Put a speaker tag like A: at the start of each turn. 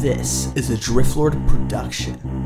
A: This is a Driftlord production.